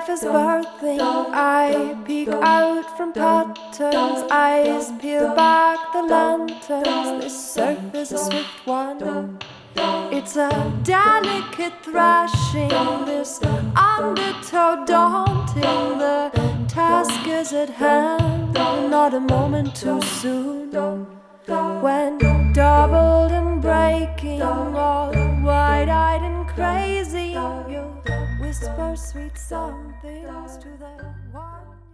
life is birthing. I peek out from patterns. Eyes peel back the lanterns. This surf is a swift one. It's a delicate thrashing. This undertow daunting. The task is at hand. Not a moment too soon. When doubled and breaking, all wide-eyed and crazy whisper sweet somethings to the one.